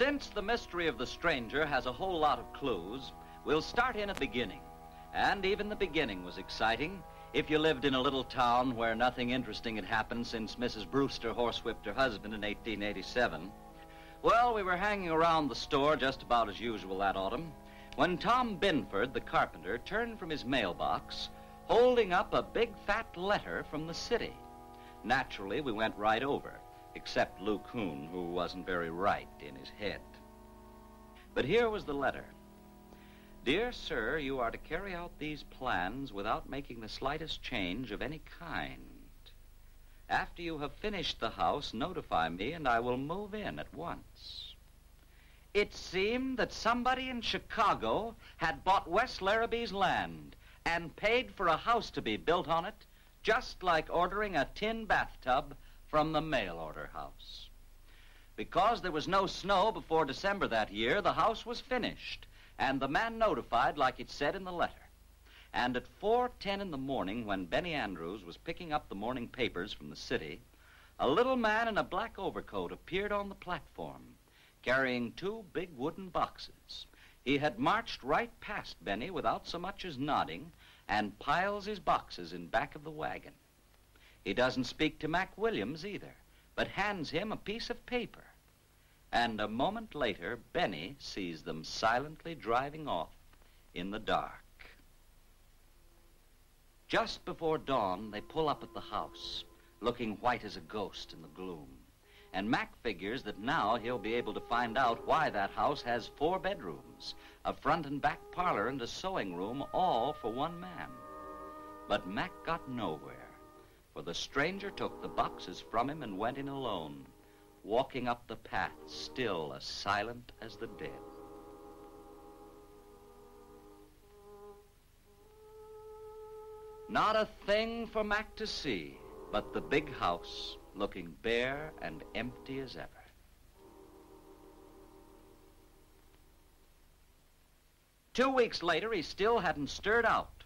Since the mystery of the stranger has a whole lot of clues, we'll start in at the beginning. And even the beginning was exciting if you lived in a little town where nothing interesting had happened since Mrs. Brewster horsewhipped her husband in 1887. Well, we were hanging around the store just about as usual that autumn when Tom Binford, the carpenter, turned from his mailbox holding up a big fat letter from the city. Naturally, we went right over, except Luke Hoon, who wasn't very right in his head. But here was the letter. Dear sir, you are to carry out these plans without making the slightest change of any kind. After you have finished the house, notify me and I will move in at once. It seemed that somebody in Chicago had bought West Larrabee's land and paid for a house to be built on it, just like ordering a tin bathtub from the mail order house. Because there was no snow before December that year, the house was finished and the man notified like it said in the letter. And at 4:10 in the morning when Benny Andrews was picking up the morning papers from the city, a little man in a black overcoat appeared on the platform carrying two big wooden boxes. He had marched right past Benny without so much as nodding and piles his boxes in back of the wagon. He doesn't speak to Mac Williams either, but hands him a piece of paper. And a moment later, Benny sees them silently driving off in the dark. Just before dawn, they pull up at the house, looking white as a ghost in the gloom. And Mac figures that now he'll be able to find out why that house has four bedrooms, a front and back parlor, and a sewing room, all for one man. But Mac got nowhere, for the stranger took the boxes from him and went in alone walking up the path, still as silent as the dead. Not a thing for Mac to see but the big house looking bare and empty as ever. Two weeks later, he still hadn't stirred out.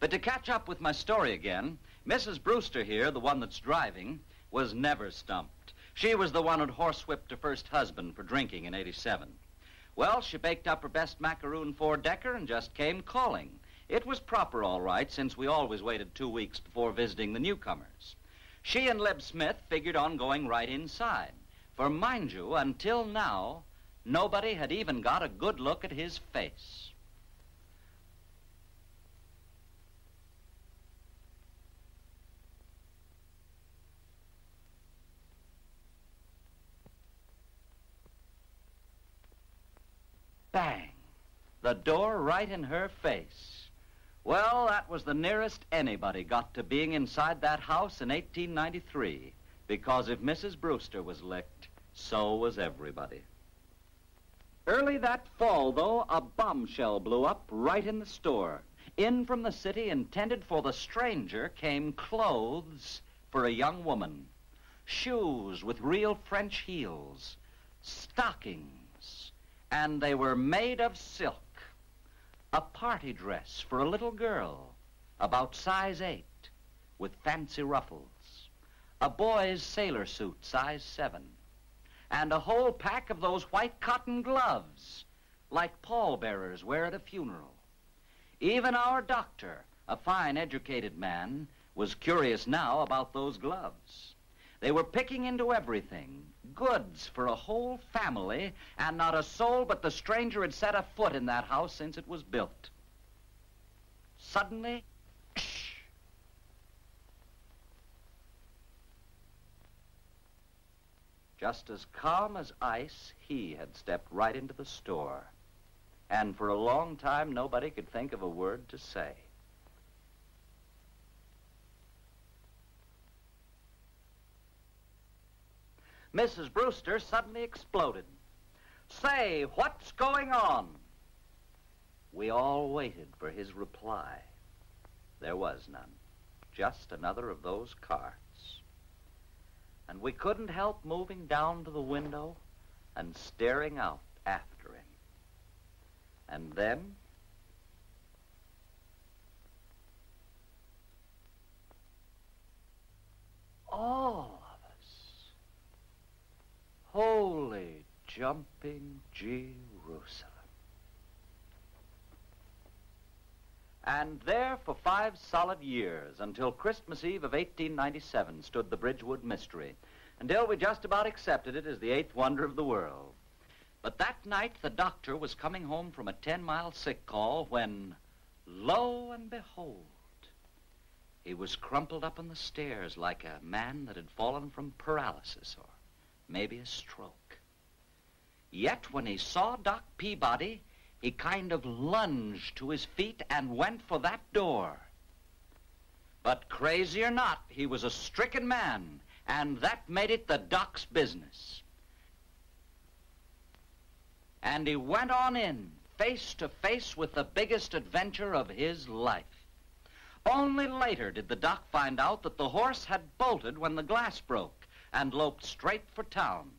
But to catch up with my story again, Mrs. Brewster here, the one that's driving, was never stumped. She was the one who'd horsewhipped her first husband for drinking in 87. Well, she baked up her best macaroon four-decker and just came calling. It was proper, all right, since we always waited two weeks before visiting the newcomers. She and Lib Smith figured on going right inside. For mind you, until now, nobody had even got a good look at his face. Bang! The door right in her face. Well, that was the nearest anybody got to being inside that house in 1893. Because if Mrs. Brewster was licked, so was everybody. Early that fall, though, a bombshell blew up right in the store. In from the city, intended for the stranger, came clothes for a young woman. Shoes with real French heels. Stockings and they were made of silk. A party dress for a little girl, about size eight, with fancy ruffles. A boy's sailor suit, size seven. And a whole pack of those white cotton gloves, like pallbearers wear at a funeral. Even our doctor, a fine educated man, was curious now about those gloves. They were picking into everything, goods for a whole family, and not a soul but the stranger had set a foot in that house since it was built. Suddenly. Just as calm as ice, he had stepped right into the store. And for a long time, nobody could think of a word to say. Mrs. Brewster suddenly exploded. Say, what's going on? We all waited for his reply. There was none. Just another of those carts. And we couldn't help moving down to the window and staring out after him. And then all Holy jumping Jerusalem. And there for five solid years, until Christmas Eve of 1897, stood the Bridgewood Mystery, until we just about accepted it as the eighth wonder of the world. But that night, the doctor was coming home from a 10 mile sick call when, lo and behold, he was crumpled up on the stairs like a man that had fallen from paralysis or maybe a stroke. Yet when he saw Doc Peabody, he kind of lunged to his feet and went for that door. But crazy or not, he was a stricken man, and that made it the doc's business. And he went on in, face to face with the biggest adventure of his life. Only later did the doc find out that the horse had bolted when the glass broke and loped straight for town.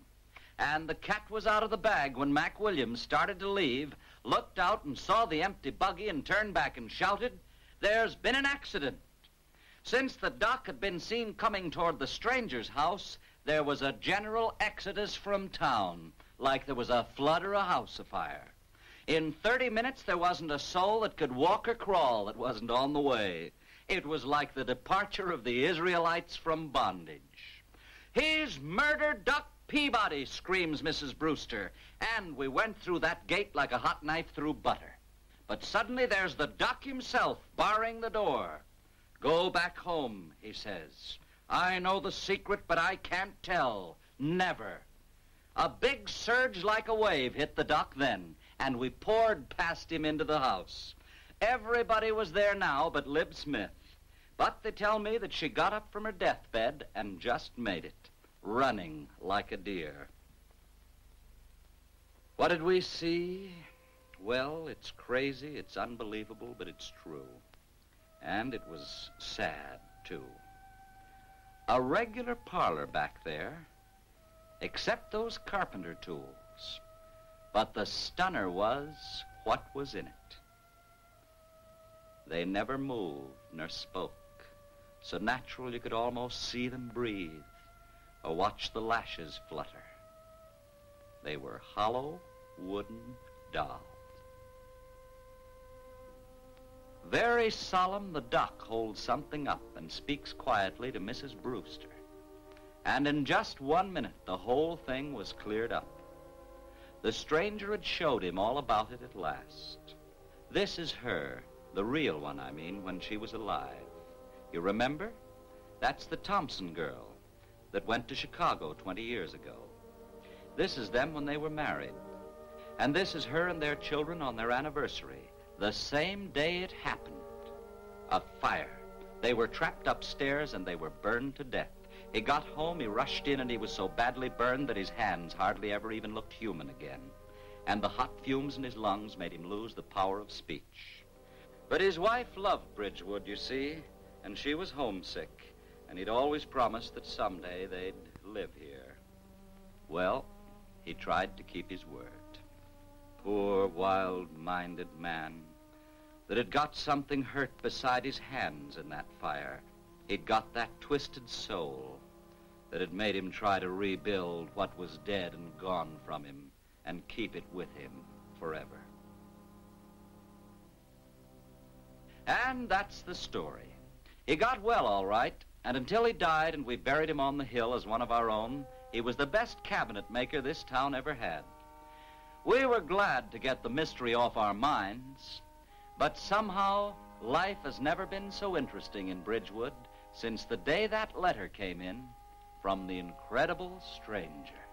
And the cat was out of the bag when Mac Williams started to leave looked out and saw the empty buggy and turned back and shouted, There's been an accident. Since the doc had been seen coming toward the stranger's house, there was a general exodus from town, like there was a flood or a house afire. In 30 minutes, there wasn't a soul that could walk or crawl that wasn't on the way. It was like the departure of the Israelites from bondage. He's murdered Doc Peabody, screams Mrs. Brewster. And we went through that gate like a hot knife through butter. But suddenly there's the doc himself barring the door. Go back home, he says. I know the secret, but I can't tell. Never. A big surge like a wave hit the doc then, and we poured past him into the house. Everybody was there now but Lib Smith. But they tell me that she got up from her deathbed and just made it running like a deer. What did we see? Well, it's crazy, it's unbelievable, but it's true. And it was sad, too. A regular parlor back there, except those carpenter tools. But the stunner was what was in it. They never moved nor spoke, so natural you could almost see them breathe Uh, watch the lashes flutter. They were hollow wooden dolls. Very solemn, the doc holds something up and speaks quietly to Mrs. Brewster. And in just one minute, the whole thing was cleared up. The stranger had showed him all about it at last. This is her, the real one, I mean, when she was alive. You remember? That's the Thompson girl that went to Chicago 20 years ago. This is them when they were married. And this is her and their children on their anniversary, the same day it happened. A fire. They were trapped upstairs and they were burned to death. He got home, he rushed in, and he was so badly burned that his hands hardly ever even looked human again. And the hot fumes in his lungs made him lose the power of speech. But his wife loved Bridgewood, you see, and she was homesick and he'd always promised that someday they'd live here. Well, he tried to keep his word. Poor, wild-minded man that had got something hurt beside his hands in that fire. He'd got that twisted soul that had made him try to rebuild what was dead and gone from him and keep it with him forever. And that's the story. He got well, all right, and until he died and we buried him on the hill as one of our own, he was the best cabinet maker this town ever had. We were glad to get the mystery off our minds, but somehow life has never been so interesting in Bridgewood since the day that letter came in from the incredible stranger.